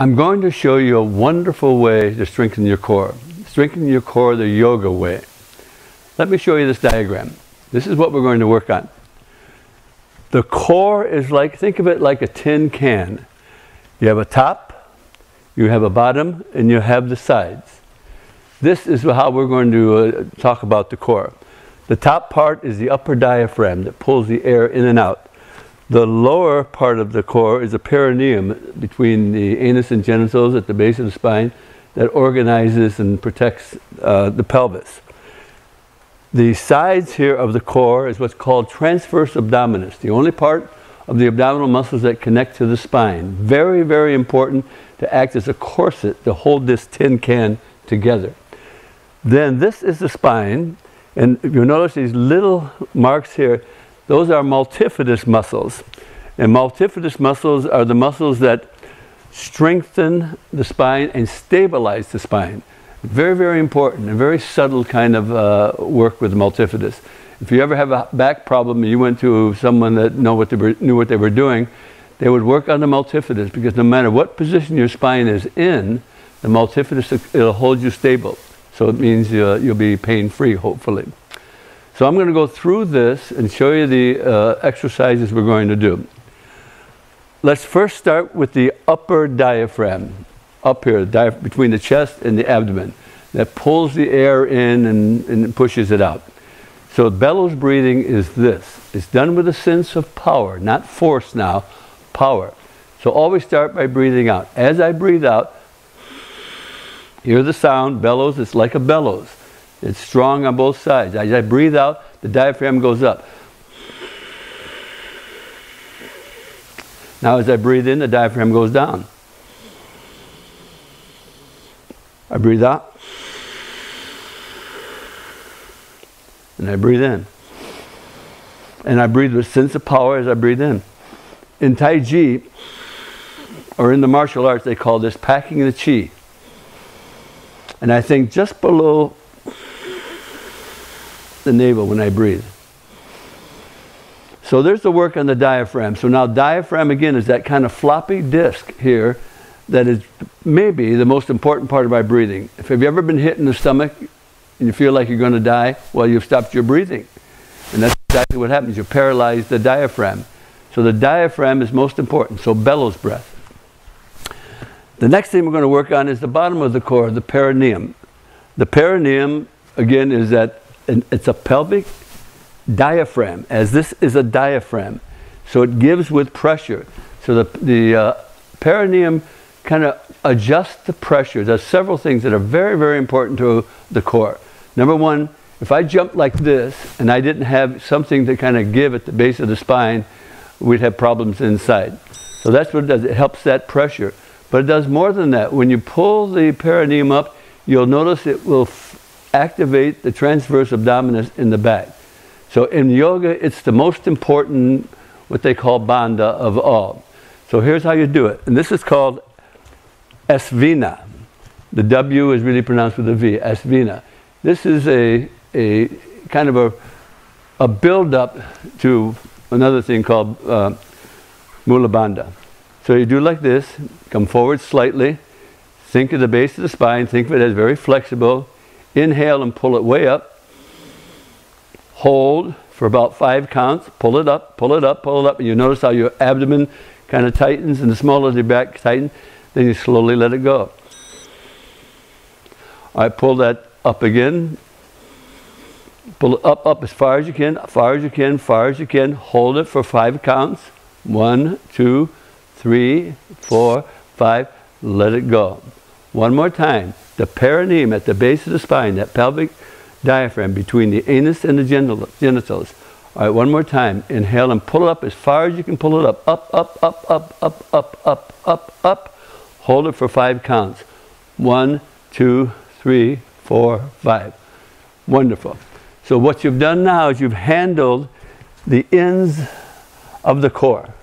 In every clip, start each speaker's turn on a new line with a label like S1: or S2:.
S1: I'm going to show you a wonderful way to strengthen your core. Strengthen your core the yoga way. Let me show you this diagram. This is what we're going to work on. The core is like, think of it like a tin can. You have a top, you have a bottom, and you have the sides. This is how we're going to uh, talk about the core. The top part is the upper diaphragm that pulls the air in and out. The lower part of the core is a perineum between the anus and genitals at the base of the spine that organizes and protects uh, the pelvis. The sides here of the core is what's called transverse abdominis, the only part of the abdominal muscles that connect to the spine. Very, very important to act as a corset to hold this tin can together. Then this is the spine, and you'll notice these little marks here, those are multifidus muscles. And multifidus muscles are the muscles that strengthen the spine and stabilize the spine. Very, very important, a very subtle kind of uh, work with multifidus. If you ever have a back problem and you went to someone that know what were, knew what they were doing, they would work on the multifidus because no matter what position your spine is in, the multifidus, it'll hold you stable. So it means uh, you'll be pain-free, hopefully. So I'm going to go through this and show you the uh, exercises we're going to do. Let's first start with the upper diaphragm up here between the chest and the abdomen that pulls the air in and, and pushes it out. So bellows breathing is this. It's done with a sense of power, not force now, power. So always start by breathing out. As I breathe out, hear the sound, bellows, it's like a bellows. It's strong on both sides. As I breathe out, the diaphragm goes up. Now as I breathe in, the diaphragm goes down. I breathe out. And I breathe in. And I breathe with sense of power as I breathe in. In Tai Chi, or in the martial arts, they call this packing the chi. And I think just below the navel when I breathe. So there's the work on the diaphragm. So now diaphragm again is that kind of floppy disc here that is maybe the most important part of our breathing. If have you ever been hit in the stomach and you feel like you're going to die, well, you've stopped your breathing. And that's exactly what happens. You paralyze the diaphragm. So the diaphragm is most important. So bellows breath. The next thing we're going to work on is the bottom of the core, the perineum. The perineum, again, is that it's a pelvic diaphragm, as this is a diaphragm. So it gives with pressure. So the, the uh, perineum kind of adjusts the pressure. There's several things that are very, very important to the core. Number one, if I jumped like this and I didn't have something to kind of give at the base of the spine, we'd have problems inside. So that's what it does. It helps that pressure. But it does more than that. When you pull the perineum up, you'll notice it will activate the transverse abdominis in the back. So in yoga, it's the most important, what they call bandha of all. So here's how you do it. And this is called Svina. The W is really pronounced with a V, Svina. This is a, a kind of a, a build-up to another thing called uh, Mula Bandha. So you do like this, come forward slightly, think of the base of the spine, think of it as very flexible, inhale and pull it way up, hold for about five counts, pull it up, pull it up, pull it up, and you notice how your abdomen kind of tightens and the small of your back tightens. Then you slowly let it go. I pull that up again. Pull it up, up as far as you can, far as you can, far as you can. Hold it for five counts. One, two, three, four, five. Let it go. One more time. The perineum at the base of the spine, that pelvic diaphragm between the anus and the genitals. All right, one more time. Inhale and pull it up as far as you can pull it up. Up, up, up, up, up, up, up, up, up. Hold it for five counts. One, two, three, four, five. Wonderful. So what you've done now is you've handled the ends of the core,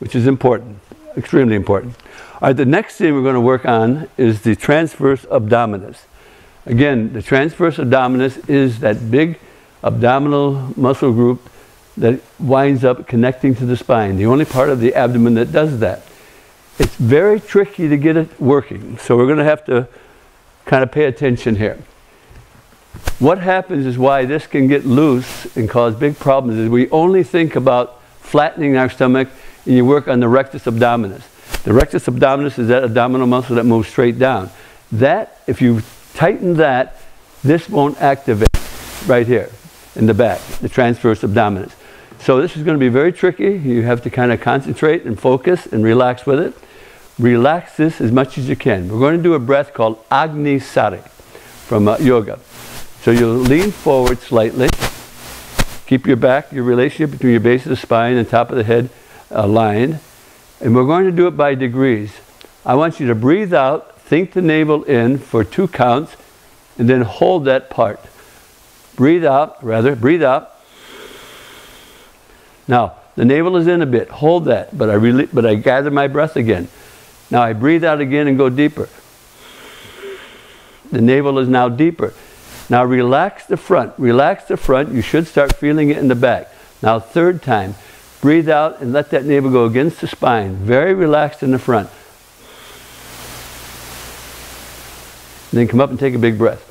S1: which is important, extremely important. All right, the next thing we're going to work on is the transverse abdominis. Again, the transverse abdominis is that big abdominal muscle group that winds up connecting to the spine, the only part of the abdomen that does that. It's very tricky to get it working, so we're going to have to kind of pay attention here. What happens is why this can get loose and cause big problems is we only think about flattening our stomach and you work on the rectus abdominis. The rectus abdominis is that abdominal muscle that moves straight down. That, if you tighten that, this won't activate right here in the back, the transverse abdominis. So this is going to be very tricky. You have to kind of concentrate and focus and relax with it. Relax this as much as you can. We're going to do a breath called Agni Sari from uh, yoga. So you'll lean forward slightly. Keep your back, your relationship between your base of the spine and top of the head aligned. And we're going to do it by degrees. I want you to breathe out, think the navel in for two counts, and then hold that part. Breathe out, rather, breathe out. Now, the navel is in a bit. Hold that, but I really, but I gather my breath again. Now I breathe out again and go deeper. The navel is now deeper. Now relax the front. Relax the front. You should start feeling it in the back. Now third time. Breathe out and let that navel go against the spine. Very relaxed in the front. Then come up and take a big breath.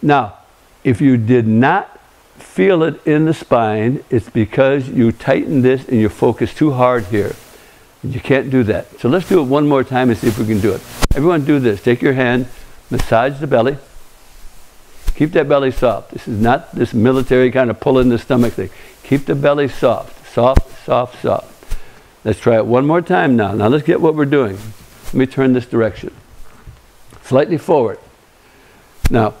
S1: Now, if you did not feel it in the spine, it's because you tightened this and you focused too hard here. You can't do that. So let's do it one more time and see if we can do it. Everyone do this. Take your hand, massage the belly. Keep that belly soft. This is not this military kind of pulling the stomach thing. Keep the belly soft. Soft, soft, soft. Let's try it one more time now. Now let's get what we're doing. Let me turn this direction. Slightly forward. Now,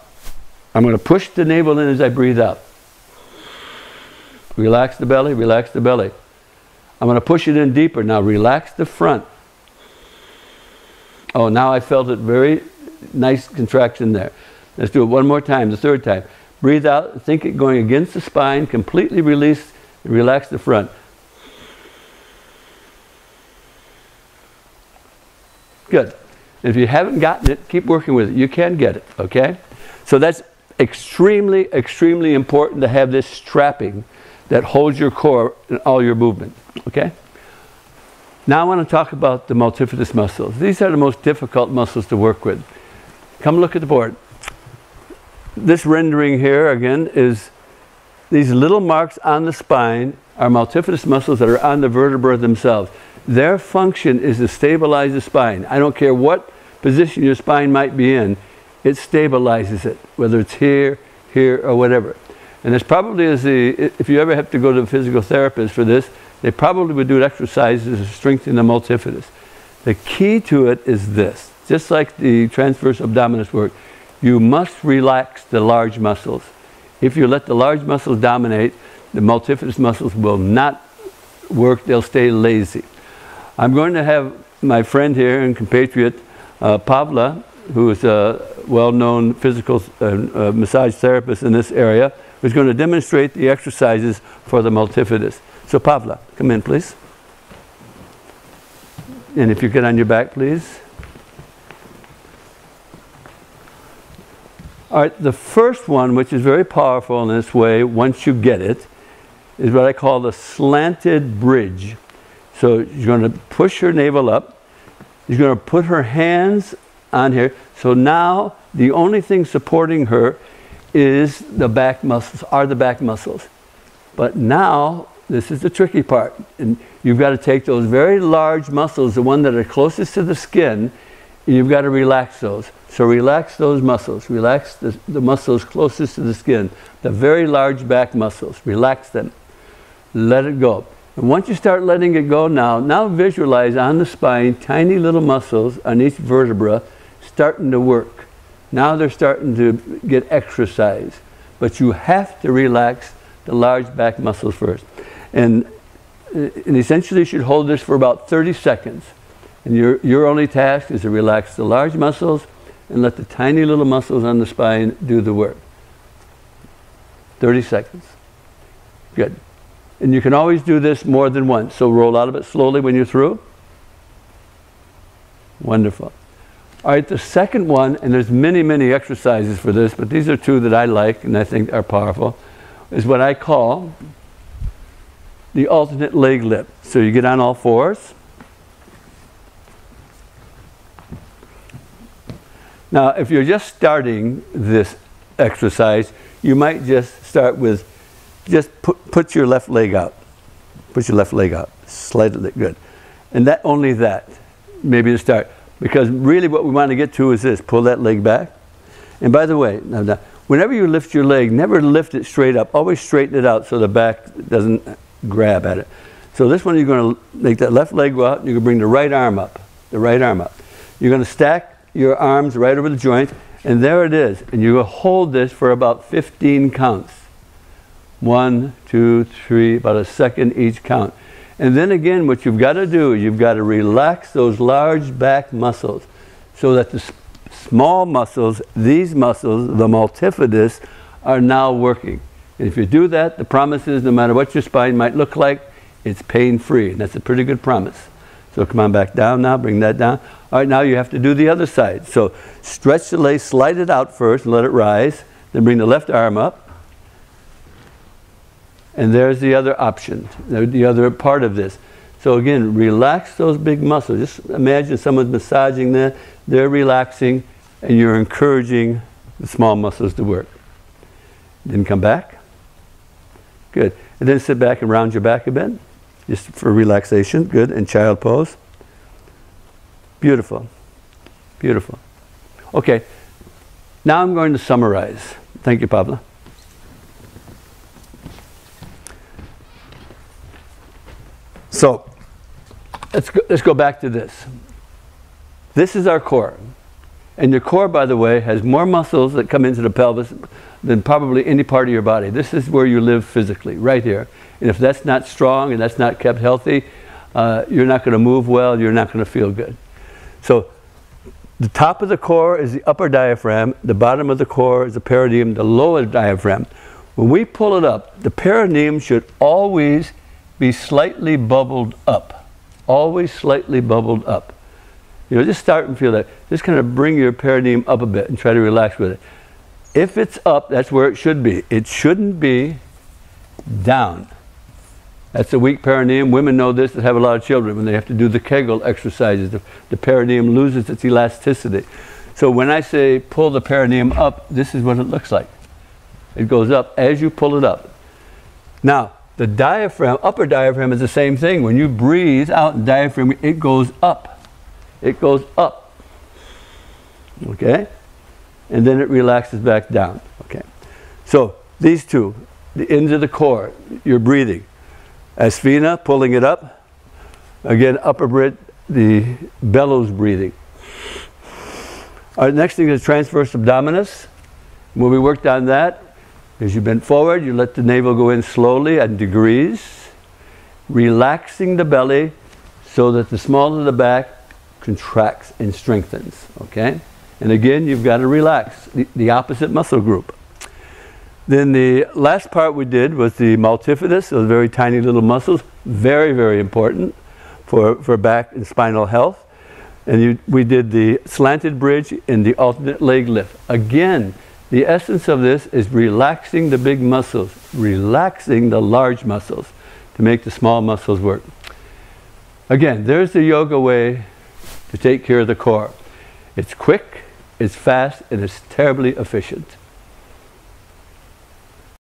S1: I'm going to push the navel in as I breathe out. Relax the belly, relax the belly. I'm going to push it in deeper. Now relax the front. Oh, now I felt it very nice contraction there. Let's do it one more time, the third time. Breathe out, think it going against the spine, completely release, relax the front. Good. If you haven't gotten it, keep working with it. You can get it, okay? So that's extremely, extremely important to have this strapping that holds your core and all your movement, okay? Now I want to talk about the multifidus muscles. These are the most difficult muscles to work with. Come look at the board this rendering here again is these little marks on the spine are multifidus muscles that are on the vertebra themselves. Their function is to stabilize the spine. I don't care what position your spine might be in, it stabilizes it, whether it's here, here, or whatever. And this probably is the, if you ever have to go to a physical therapist for this, they probably would do exercises to strengthen the multifidus. The key to it is this, just like the transverse abdominis work, you must relax the large muscles. If you let the large muscles dominate, the multifidus muscles will not work, they'll stay lazy. I'm going to have my friend here and compatriot, uh, Pavla, who is a well-known physical uh, uh, massage therapist in this area, who's going to demonstrate the exercises for the multifidus. So Pavla, come in please. And if you get on your back, please. All right, the first one, which is very powerful in this way, once you get it, is what I call the slanted bridge. So you're going to push her navel up. You're going to put her hands on here. So now the only thing supporting her is the back muscles, are the back muscles. But now, this is the tricky part. And you've got to take those very large muscles, the one that are closest to the skin, you've got to relax those. So relax those muscles. Relax the, the muscles closest to the skin, the very large back muscles. Relax them. Let it go. And once you start letting it go now, now visualize on the spine tiny little muscles on each vertebra starting to work. Now they're starting to get exercise. But you have to relax the large back muscles first. And, uh, and essentially you should hold this for about 30 seconds. And your, your only task is to relax the large muscles and let the tiny little muscles on the spine do the work. 30 seconds. Good. And you can always do this more than once. So roll out of it slowly when you're through. Wonderful. All right, the second one, and there's many, many exercises for this, but these are two that I like and I think are powerful, is what I call the alternate leg lift. So you get on all fours, Now, if you're just starting this exercise, you might just start with just put, put your left leg out. Put your left leg out. Slightly good. And that only that, maybe to start. Because really what we want to get to is this. Pull that leg back. And by the way, now, now, whenever you lift your leg, never lift it straight up. Always straighten it out so the back doesn't grab at it. So this one you're going to make that left leg go out. You're going to bring the right arm up. The right arm up. You're going to stack your arms right over the joint. And there it is. And you hold this for about 15 counts. One, two, three, about a second each count. And then again, what you've got to do, is you've got to relax those large back muscles so that the small muscles, these muscles, the multifidus, are now working. And if you do that, the promise is no matter what your spine might look like, it's pain-free. And that's a pretty good promise. So come on back down now, bring that down. All right, now you have to do the other side. So stretch the leg, slide it out first and let it rise. Then bring the left arm up. And there's the other option, the other part of this. So again, relax those big muscles. Just imagine someone's massaging that, they're relaxing, and you're encouraging the small muscles to work. Then come back. Good. And then sit back and round your back a bit, just for relaxation. Good. And child pose. Beautiful. Beautiful. Okay. Now I'm going to summarize. Thank you, Pavla. So let's go, let's go back to this. This is our core. And your core, by the way, has more muscles that come into the pelvis than probably any part of your body. This is where you live physically, right here. And if that's not strong and that's not kept healthy, uh, you're not going to move well, you're not going to feel good. So the top of the core is the upper diaphragm, the bottom of the core is the perineum, the lower diaphragm. When we pull it up, the perineum should always be slightly bubbled up. Always slightly bubbled up. You know, just start and feel that. Just kind of bring your perineum up a bit and try to relax with it. If it's up, that's where it should be. It shouldn't be down. That's a weak perineum. Women know this that have a lot of children when they have to do the Kegel exercises. The, the perineum loses its elasticity. So when I say pull the perineum up, this is what it looks like. It goes up as you pull it up. Now, the diaphragm, upper diaphragm is the same thing. When you breathe out the diaphragm, it goes up. It goes up. Okay? And then it relaxes back down. Okay. So these two, the ends of the core, you're breathing. Asvina, pulling it up. Again, upper brit, the bellows breathing. Our next thing is transverse abdominis. When we worked on that, as you bend forward, you let the navel go in slowly at degrees, relaxing the belly so that the small of the back contracts and strengthens. Okay? And again, you've got to relax the, the opposite muscle group. Then the last part we did was the multifidus, those very tiny little muscles, very, very important for, for back and spinal health. And you, we did the slanted bridge and the alternate leg lift. Again, the essence of this is relaxing the big muscles, relaxing the large muscles to make the small muscles work. Again, there's the yoga way to take care of the core. It's quick, it's fast, and it's terribly efficient.